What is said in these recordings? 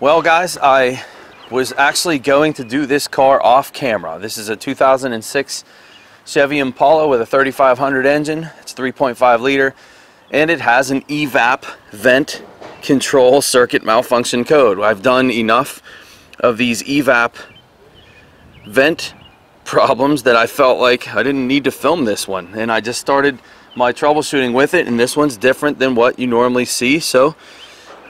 Well guys, I was actually going to do this car off camera. This is a 2006 Chevy Impala with a 3500 engine. It's 3.5 liter and it has an EVAP vent control circuit malfunction code. I've done enough of these EVAP vent problems that I felt like I didn't need to film this one and I just started my troubleshooting with it and this one's different than what you normally see so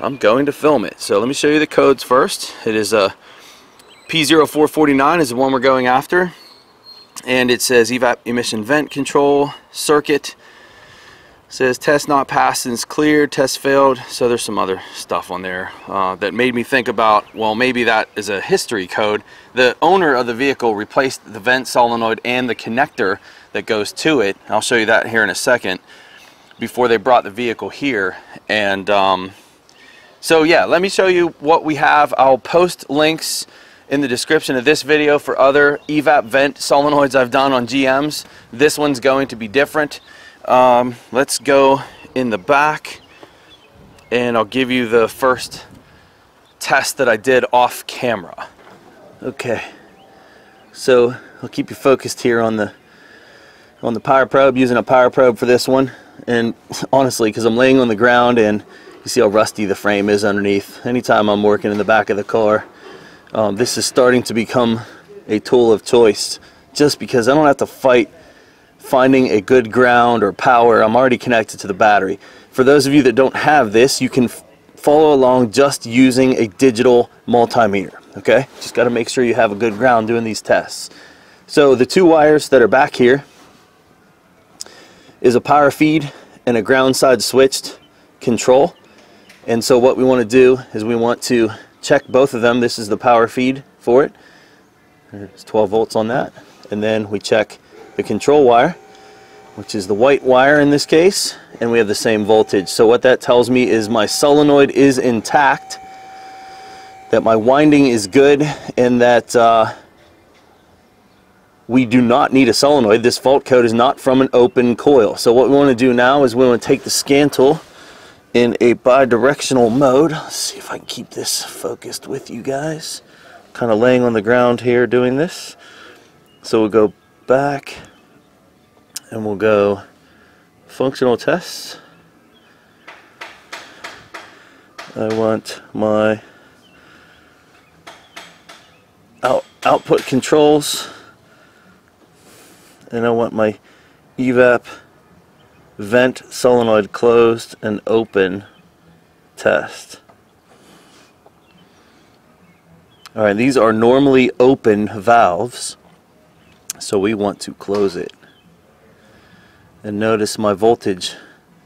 I'm going to film it. So let me show you the codes first. It is a P0449 is the one we're going after. And it says evap emission vent control circuit. Says test not passed and it's cleared test failed. So there's some other stuff on there uh, that made me think about well maybe that is a history code. The owner of the vehicle replaced the vent solenoid and the connector that goes to it. I'll show you that here in a second before they brought the vehicle here. And um, so yeah let me show you what we have I'll post links in the description of this video for other evap vent solenoids I've done on GMs this one's going to be different um, let's go in the back and I'll give you the first test that I did off camera. Okay, so I'll keep you focused here on the on the power probe, using a power probe for this one. And honestly, because I'm laying on the ground and you see how rusty the frame is underneath. Anytime I'm working in the back of the car, um, this is starting to become a tool of choice just because I don't have to fight finding a good ground or power, I'm already connected to the battery. For those of you that don't have this, you can follow along just using a digital multimeter, okay? Just gotta make sure you have a good ground doing these tests. So the two wires that are back here is a power feed and a ground side switched control. And so what we wanna do is we want to check both of them. This is the power feed for it. There's 12 volts on that. And then we check the control wire, which is the white wire in this case, and we have the same voltage. So what that tells me is my solenoid is intact, that my winding is good, and that uh, we do not need a solenoid. This fault code is not from an open coil. So what we want to do now is we want to take the scan tool in a bidirectional mode. Let's see if I can keep this focused with you guys. Kind of laying on the ground here doing this. So we'll go back and we'll go functional tests. I want my out, output controls and I want my evap vent solenoid closed and open test. Alright, these are normally open valves, so we want to close it and notice my voltage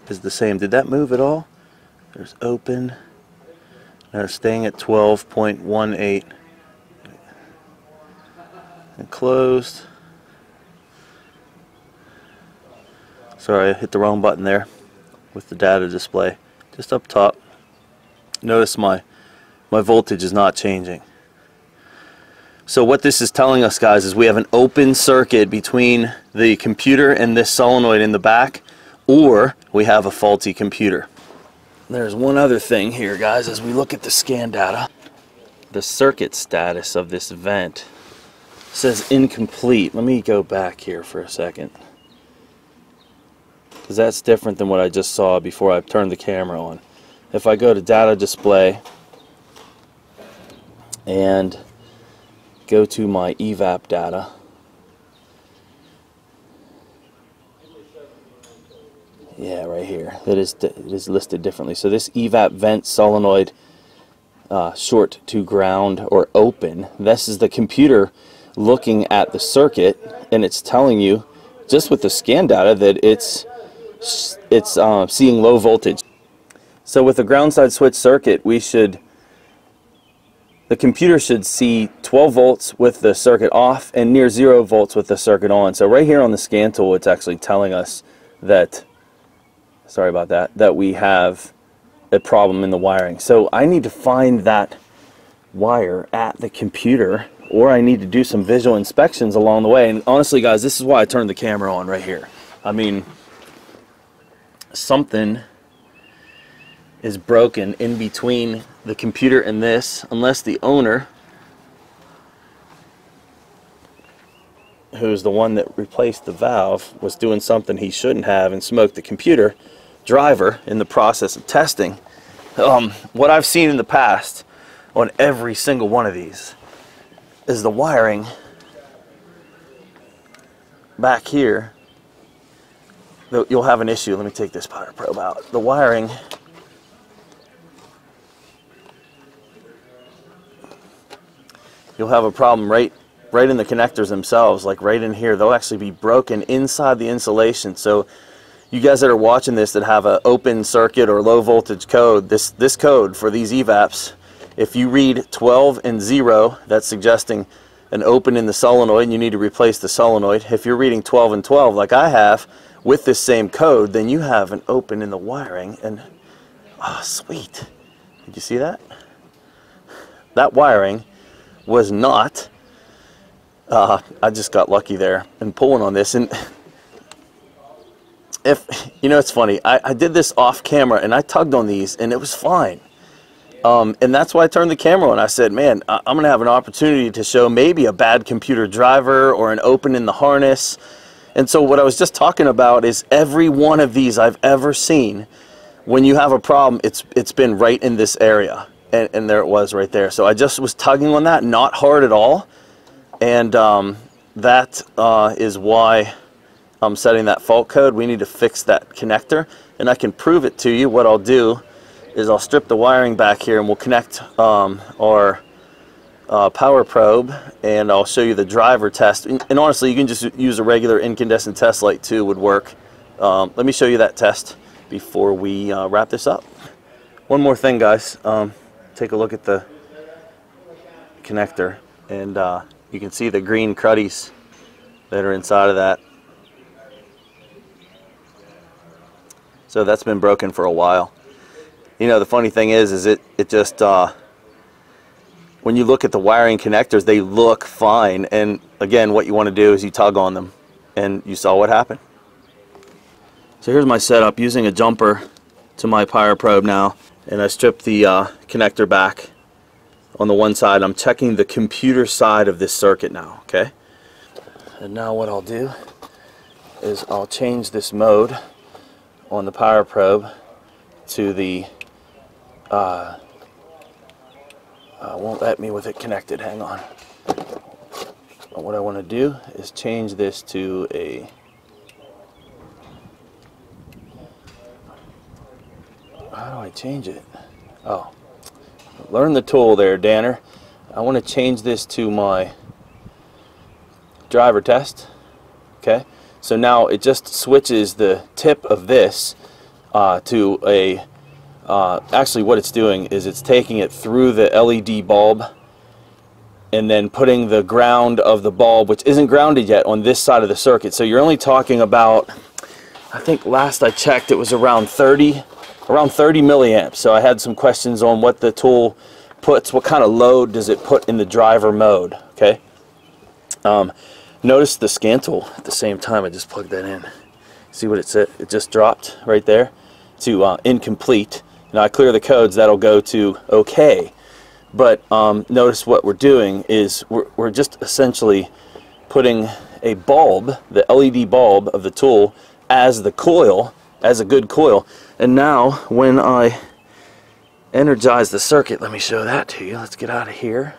is the same. Did that move at all? There's open. Now staying at 12.18 and closed. Sorry, I hit the wrong button there with the data display. Just up top. Notice my my voltage is not changing. So what this is telling us guys is we have an open circuit between the computer and this solenoid in the back or we have a faulty computer. There's one other thing here guys as we look at the scan data. The circuit status of this vent says incomplete. Let me go back here for a second. Because that's different than what I just saw before I turned the camera on. If I go to data display and go to my evap data yeah right here it is it is listed differently so this evap vent solenoid uh, short to ground or open this is the computer looking at the circuit and it's telling you just with the scan data that it's it's uh, seeing low voltage so with the ground side switch circuit we should the computer should see 12 volts with the circuit off and near 0 volts with the circuit on. So right here on the scan tool it's actually telling us that, sorry about that, that we have a problem in the wiring. So I need to find that wire at the computer or I need to do some visual inspections along the way. And honestly guys, this is why I turned the camera on right here. I mean, something is broken in between the computer and this unless the owner who's the one that replaced the valve was doing something he shouldn't have and smoked the computer driver in the process of testing. Um, what I've seen in the past on every single one of these is the wiring back here you'll have an issue. Let me take this power probe out. The wiring. You'll have a problem right right in the connectors themselves like right in here. They'll actually be broken inside the insulation. So you guys that are watching this that have an open circuit or low voltage code this this code for these evaps if you read 12 and 0 that's suggesting an open in the solenoid and you need to replace the solenoid if you're reading 12 and 12 like I have with this same code then you have an open in the wiring and oh sweet did you see that that wiring was not uh, I just got lucky there and pulling on this. And if, you know, it's funny, I, I did this off camera and I tugged on these and it was fine. Um, and that's why I turned the camera on. I said, man, I'm going to have an opportunity to show maybe a bad computer driver or an open in the harness. And so what I was just talking about is every one of these I've ever seen, when you have a problem, it's it's been right in this area. And, and there it was right there. So I just was tugging on that, not hard at all and um, that uh, is why I'm setting that fault code. We need to fix that connector and I can prove it to you. What I'll do is I'll strip the wiring back here and we'll connect um, our uh, power probe and I'll show you the driver test. And, and, honestly, you can just use a regular incandescent test light too would work. Um, let me show you that test before we uh, wrap this up. One more thing guys, um, take a look at the connector and uh, you can see the green cruddies that are inside of that. So that's been broken for a while. You know, the funny thing is, is it, it just, uh, when you look at the wiring connectors, they look fine. And again, what you want to do is you tug on them. And you saw what happened. So here's my setup using a jumper to my power probe now. And I stripped the uh, connector back on the one side. I'm checking the computer side of this circuit now, okay? And now what I'll do is I'll change this mode on the power probe to the uh, uh, won't let me with it connected hang on what I want to do is change this to a how do I change it oh learn the tool there, Danner. I want to change this to my driver test. Okay, so now it just switches the tip of this uh, to a. Uh, actually, what it's doing is it's taking it through the LED bulb and then putting the ground of the bulb, which isn't grounded yet, on this side of the circuit. So you're only talking about, I think last I checked, it was around 30 around 30 milliamps. So I had some questions on what the tool puts, what kind of load does it put in the driver mode, okay? Um, notice the scan tool at the same time, I just plugged that in. See what it said? It just dropped right there to uh, incomplete. Now I clear the codes, that'll go to okay. But um, notice what we're doing is we're, we're just essentially putting a bulb, the LED bulb of the tool, as the coil, as a good coil. And now when I energize the circuit, let me show that to you. Let's get out of here.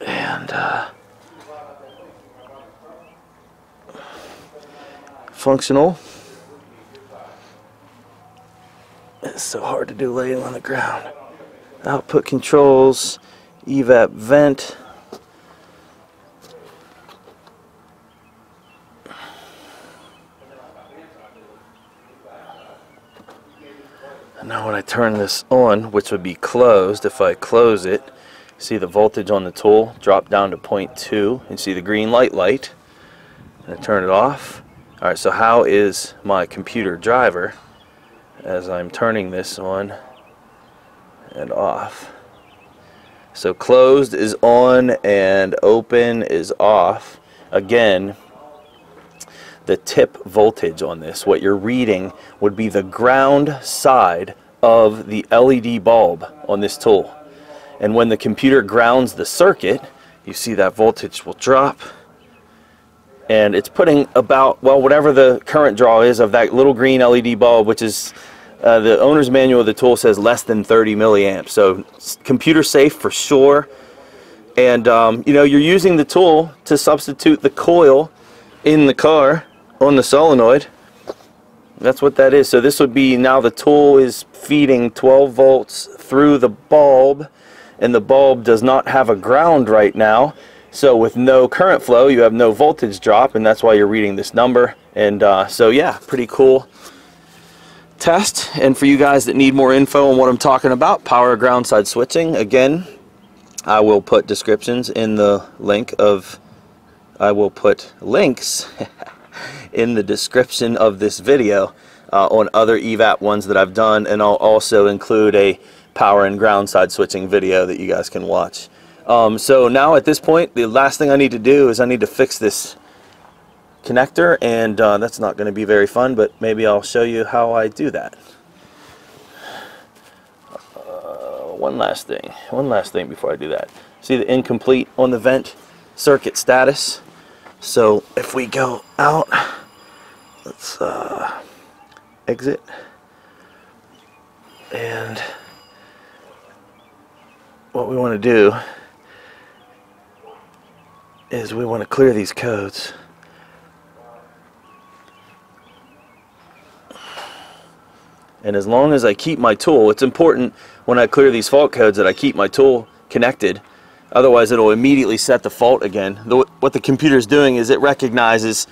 And uh, functional. It's so hard to do laying on the ground. Output controls, evap vent. And now when I turn this on, which would be closed, if I close it, see the voltage on the tool drop down to 0.2 and see the green light light. And I turn it off. Alright, so how is my computer driver as I'm turning this on and off? So closed is on and open is off. Again, the tip voltage on this. What you're reading would be the ground side of the LED bulb on this tool. And when the computer grounds the circuit, you see that voltage will drop and it's putting about, well, whatever the current draw is of that little green LED bulb, which is uh, the owner's manual of the tool says less than 30 milliamps. So computer safe for sure. And um, you know, you're using the tool to substitute the coil in the car on the solenoid. That's what that is. So this would be now the tool is feeding 12 volts through the bulb and the bulb does not have a ground right now. So with no current flow, you have no voltage drop and that's why you're reading this number. And uh, so yeah, pretty cool test. And for you guys that need more info on what I'm talking about, power ground side switching, again, I will put descriptions in the link of, I will put links in the description of this video uh, on other EVAP ones that I've done and I'll also include a power and ground side switching video that you guys can watch. Um, so now at this point the last thing I need to do is I need to fix this connector and uh, that's not going to be very fun but maybe I'll show you how I do that. one last thing. One last thing before I do that. See the incomplete on the vent circuit status. So if we go out, let's uh, exit. And what we want to do is we want to clear these codes. And as long as I keep my tool, it's important when I clear these fault codes that I keep my tool connected. Otherwise, it'll immediately set the fault again. The, what the computer is doing is it recognizes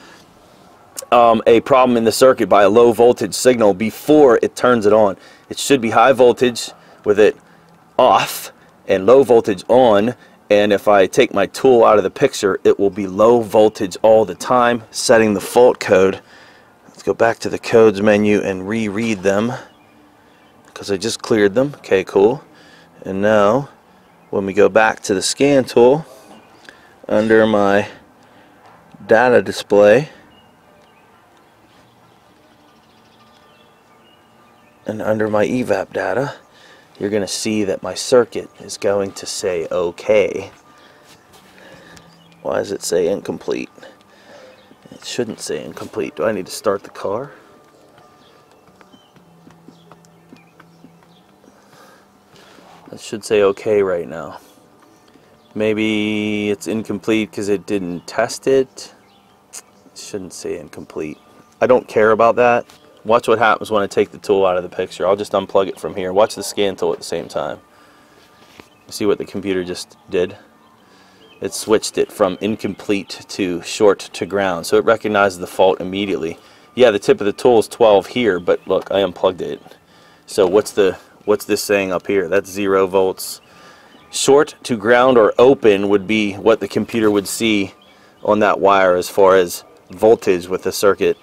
um, a problem in the circuit by a low voltage signal before it turns it on. It should be high voltage with it off and low voltage on. And if I take my tool out of the picture, it will be low voltage all the time, setting the fault code. Let's go back to the codes menu and reread them because I just cleared them. Okay, cool. And now, when we go back to the scan tool, under my data display, and under my evap data, you're going to see that my circuit is going to say OK. Why does it say incomplete? It shouldn't say incomplete. Do I need to start the car? It should say okay right now. Maybe it's incomplete because it didn't test it. It shouldn't say incomplete. I don't care about that. Watch what happens when I take the tool out of the picture. I'll just unplug it from here. Watch the scan tool at the same time. See what the computer just did? It switched it from incomplete to short to ground. So it recognizes the fault immediately. Yeah, the tip of the tool is 12 here, but look, I unplugged it. So what's the what's this saying up here? That's zero volts. Short to ground or open would be what the computer would see on that wire as far as voltage with the circuit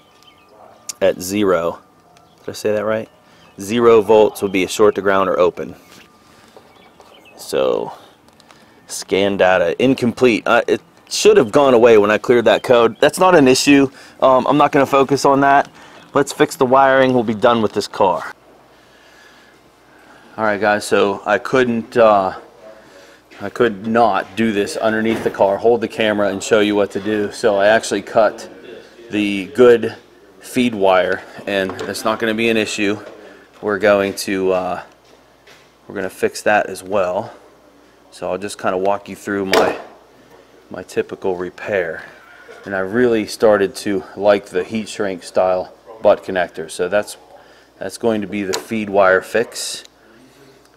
at zero. Did I say that right? Zero volts would be a short to ground or open. So, scan data, incomplete. Uh, it should have gone away when I cleared that code. That's not an issue. Um, I'm not going to focus on that. Let's fix the wiring. We'll be done with this car. Alright guys, so I couldn't, uh, I could not do this underneath the car, hold the camera and show you what to do. So I actually cut the good feed wire and it's not going to be an issue. We're going to, uh, we're going to fix that as well. So I'll just kind of walk you through my, my typical repair. And I really started to like the heat shrink style butt connector. So that's, that's going to be the feed wire fix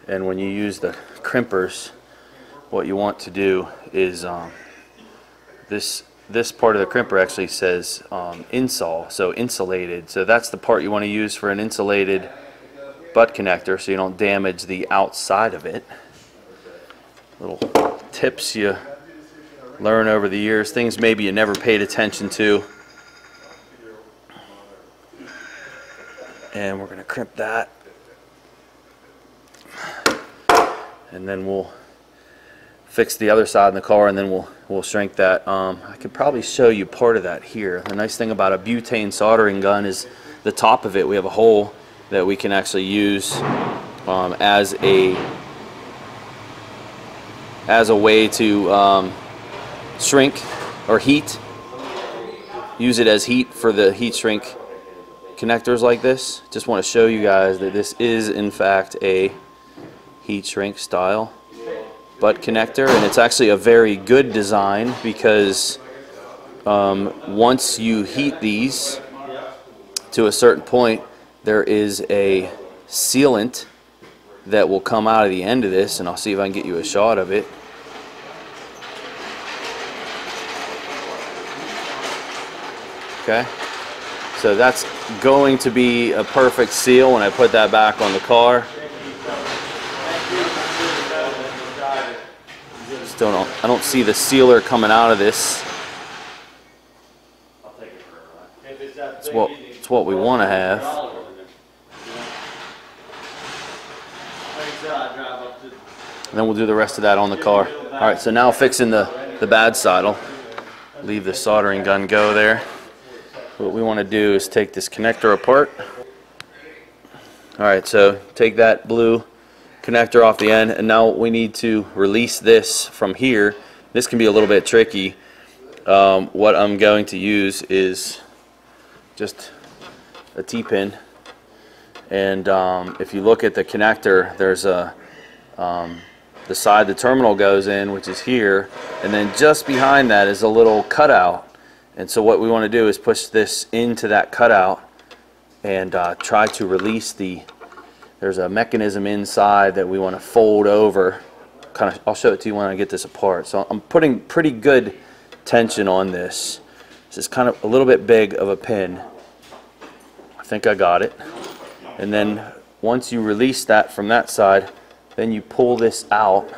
and when you use the crimpers what you want to do is um, this this part of the crimper actually says um, insol so insulated so that's the part you want to use for an insulated butt connector so you don't damage the outside of it little tips you learn over the years things maybe you never paid attention to and we're going to crimp that and then we'll fix the other side of the car and then we'll we'll shrink that. Um, I could probably show you part of that here. The nice thing about a butane soldering gun is the top of it we have a hole that we can actually use um, as a as a way to um, shrink or heat. Use it as heat for the heat shrink connectors like this. Just want to show you guys that this is in fact a heat shrink style butt connector and it's actually a very good design because um, once you heat these to a certain point there is a sealant that will come out of the end of this and I'll see if I can get you a shot of it. Okay? So that's going to be a perfect seal when I put that back on the car. Still don't, I don't see the sealer coming out of this. It's what, it's what we want to have and then we'll do the rest of that on the car alright so now fixing the the bad saddle. Leave the soldering gun go there what we want to do is take this connector apart. Alright, so take that blue connector off the end and now we need to release this from here. This can be a little bit tricky. Um, what I'm going to use is just a T-pin and um, if you look at the connector there's a um, the side the terminal goes in which is here and then just behind that is a little cutout and so what we want to do is push this into that cutout and uh, try to release the, there's a mechanism inside that we want to fold over. Kind of, I'll show it to you when I get this apart. So I'm putting pretty good tension on this. This is kind of a little bit big of a pin. I think I got it. And then once you release that from that side, then you pull this out,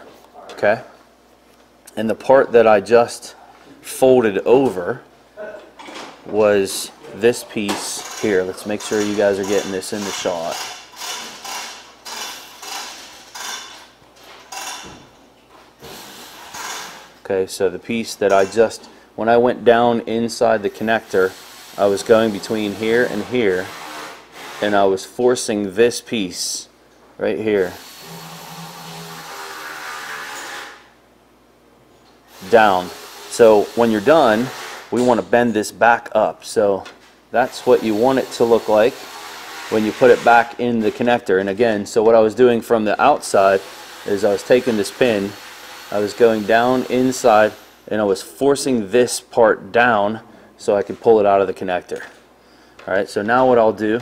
okay? And the part that I just folded over, was this piece here. Let's make sure you guys are getting this in the shot. Okay, so the piece that I just, when I went down inside the connector, I was going between here and here, and I was forcing this piece right here down. So when you're done, we want to bend this back up. So that's what you want it to look like when you put it back in the connector. And again, so what I was doing from the outside is I was taking this pin, I was going down inside and I was forcing this part down so I could pull it out of the connector. Alright, so now what I'll do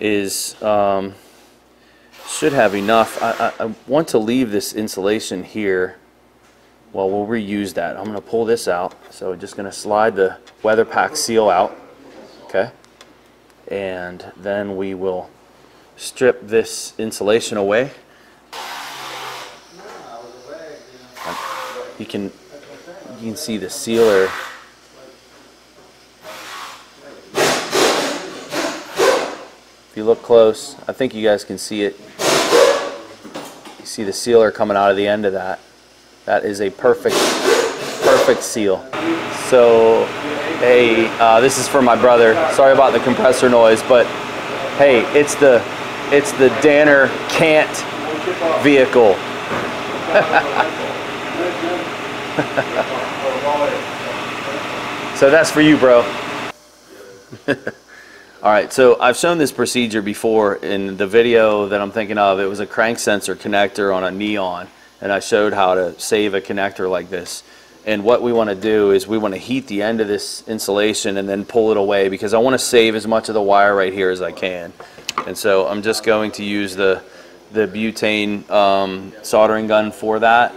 is um, should have enough. I, I, I want to leave this insulation here well, we'll reuse that. I'm going to pull this out. So I'm just going to slide the weather pack seal out. Okay. And then we will strip this insulation away. You can you can see the sealer if you look close I think you guys can see it see the sealer coming out of the end of that that is a perfect, perfect seal. So, hey, uh, this is for my brother. Sorry about the compressor noise, but hey, it's the, it's the Danner Cant vehicle. so that's for you, bro. All right, so I've shown this procedure before in the video that I'm thinking of. It was a crank sensor connector on a Neon and I showed how to save a connector like this. And what we want to do is we want to heat the end of this insulation and then pull it away because I want to save as much of the wire right here as I can. And so I'm just going to use the, the butane um, soldering gun for that.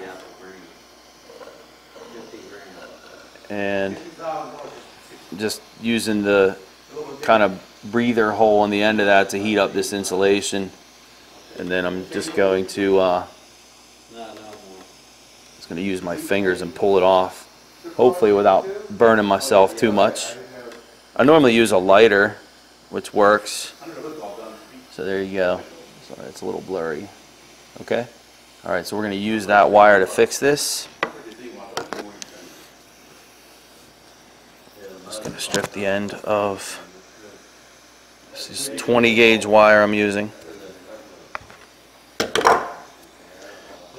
And just using the kind of breather hole on the end of that to heat up this insulation. And then I'm just going to uh, going to use my fingers and pull it off, hopefully without burning myself too much. I normally use a lighter, which works. So there you go. Sorry, it's a little blurry. Okay. All right, so we're going to use that wire to fix this. Just going to strip the end of this is 20 gauge wire I'm using.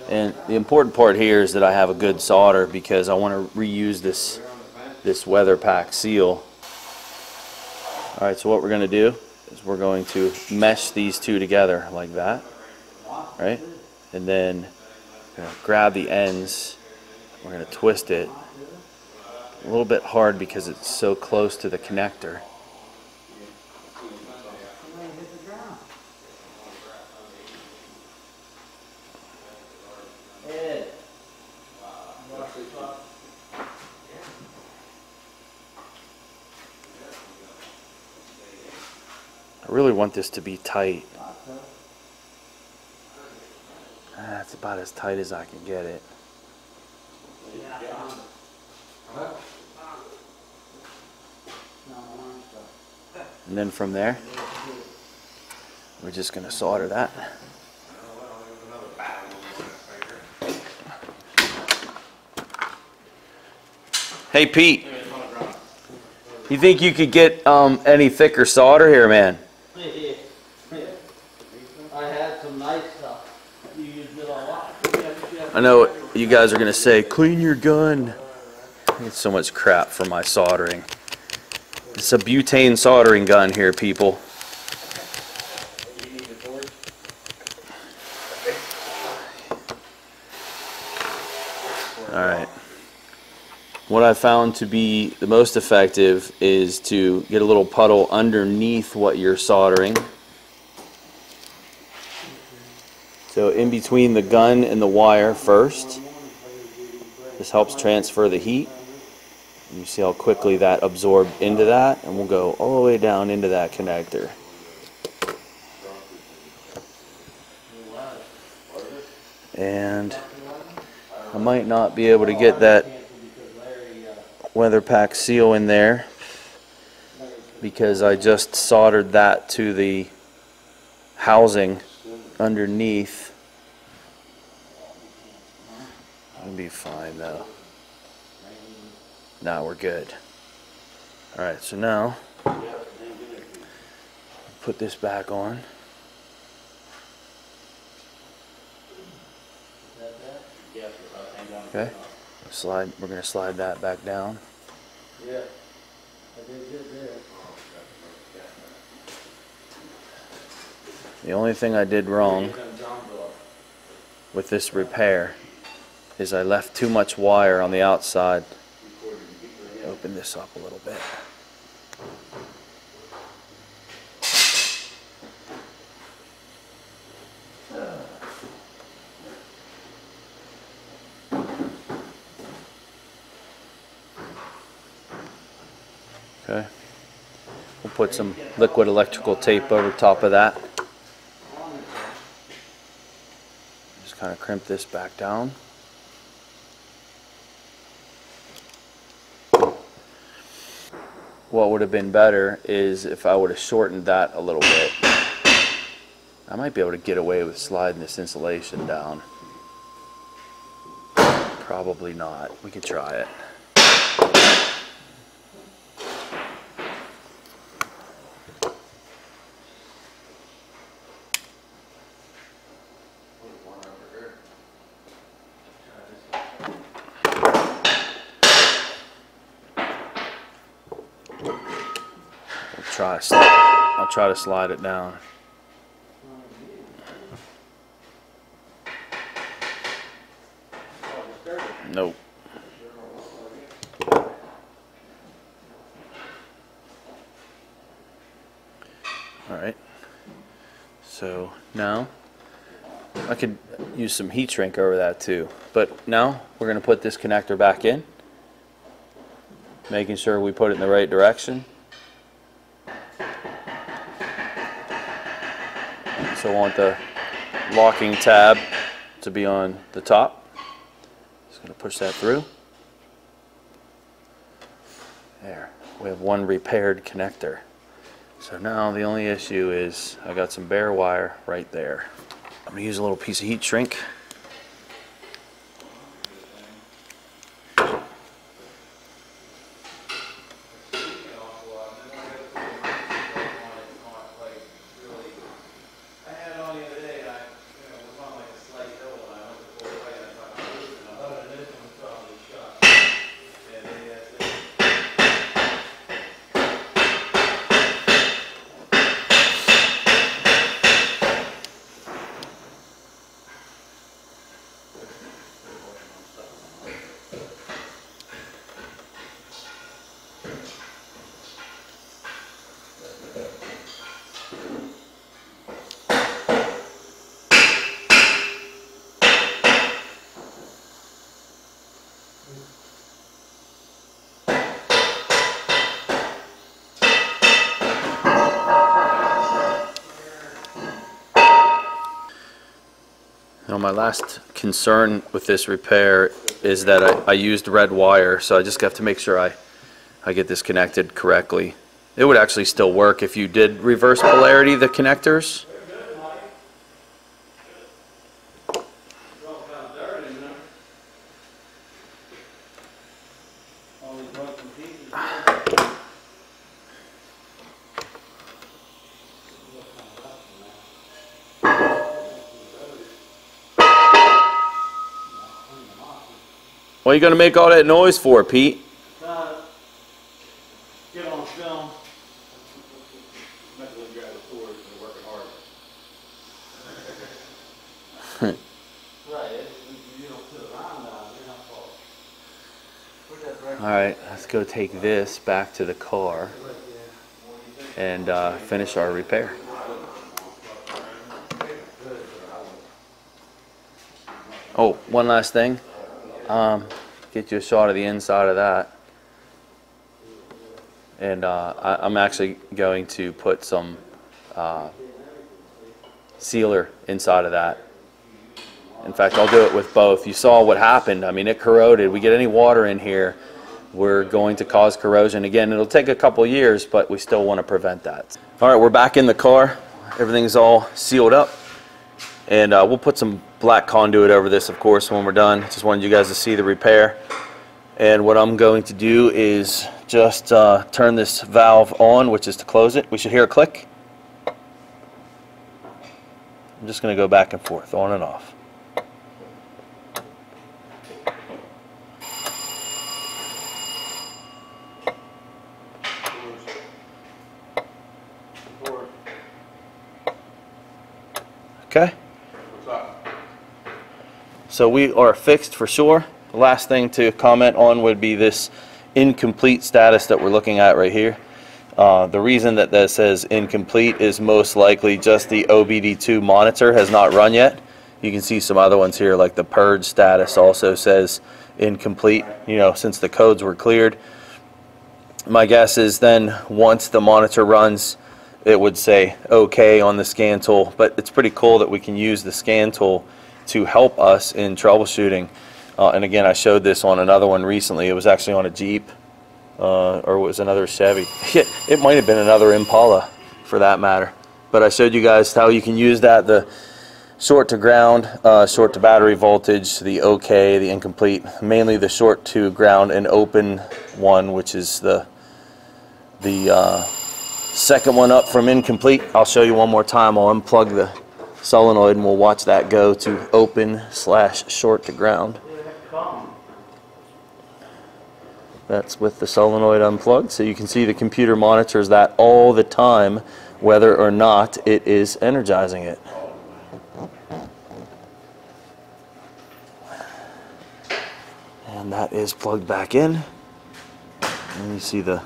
And the important part here is that I have a good solder because I want to reuse this this weather pack seal. All right, so what we're going to do is we're going to mesh these two together like that, right? And then grab the ends, we're going to twist it a little bit hard because it's so close to the connector. Want this to be tight. That's about as tight as I can get it. And then from there, we're just going to solder that. Hey Pete, you think you could get um, any thicker solder here, man? I had some nice stuff. You used it a lot. I know you guys are going to say, clean your gun. I get so much crap for my soldering. It's a butane soldering gun here, people. Alright. What I found to be the most effective is to get a little puddle underneath what you're soldering. So in between the gun and the wire first. This helps transfer the heat. You see how quickly that absorbed into that and we'll go all the way down into that connector. And I might not be able to get that weather pack seal in there because I just soldered that to the housing underneath. It'll be fine though. Now we're good. Alright, so now put this back on. Okay. Slide we're gonna slide that back down. Yeah. I did good there. The only thing I did wrong with this repair is I left too much wire on the outside. Open this up a little bit. Okay. We'll put some liquid electrical tape over top of that. Just kind of crimp this back down. What would have been better is if I would have shortened that a little bit. I might be able to get away with sliding this insulation down. Probably not. We could try it. Try. I'll try to slide it down. Nope. All right. So now I could use some heat shrink over that too. But now we're going to put this connector back in, making sure we put it in the right direction. So I want the locking tab to be on the top. Just going to push that through. There. We have one repaired connector. So now the only issue is I got some bare wire right there. I'm gonna use a little piece of heat shrink. Now my last concern with this repair is that I, I used red wire, so I just have to make sure I, I get this connected correctly. It would actually still work if you did reverse polarity the connectors. What are you gonna make all that noise for, Pete? Uh, Get on film. Right, it- you don't put it around now, you're not fault. Put that right All right, let's go take this back to the car and uh, finish our repair. Oh, one last thing. Um, get you a shot of the inside of that. And uh, I, I'm actually going to put some uh, sealer inside of that. In fact, I'll do it with both. You saw what happened. I mean, it corroded. We get any water in here, we're going to cause corrosion. Again, it'll take a couple years, but we still want to prevent that. All right, we're back in the car. Everything's all sealed up. And uh, we'll put some black conduit over this, of course, when we're done. Just wanted you guys to see the repair. And what I'm going to do is just uh, turn this valve on, which is to close it. We should hear a click. I'm just going to go back and forth, on and off. Okay? So we are fixed for sure. The last thing to comment on would be this incomplete status that we're looking at right here. Uh, the reason that that says incomplete is most likely just the OBD2 monitor has not run yet. You can see some other ones here, like the purge status also says incomplete, you know, since the codes were cleared. My guess is then once the monitor runs, it would say okay on the scan tool. But it's pretty cool that we can use the scan tool to help us in troubleshooting. Uh, and again, I showed this on another one recently. It was actually on a Jeep, uh, or it was another Chevy. it, might have been another Impala, for that matter. But I showed you guys how you can use that. The short to ground, uh, short to battery voltage, the OK, the incomplete, mainly the short to ground and open one, which is the the uh, second one up from incomplete. I'll show you one more time. I'll unplug the solenoid and we'll watch that go to open slash short to ground. That's with the solenoid unplugged, so you can see the computer monitors that all the time, whether or not it is energizing it. And that is plugged back in. And you see the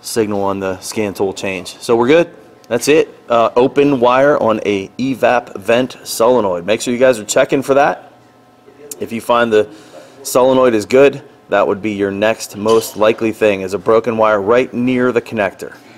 signal on the scan tool change. So we're good. That's it. Uh, open wire on a evap vent solenoid. Make sure you guys are checking for that. If you find the solenoid is good, that would be your next most likely thing is a broken wire right near the connector.